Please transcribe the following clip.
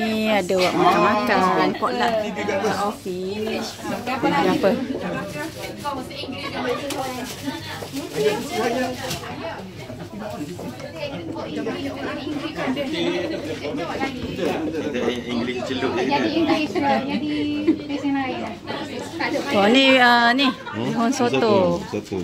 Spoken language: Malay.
Ni ada buat makan-makan Pot lah Kat office Ini apa? Oh ni uh, ni bihun soto. Soto.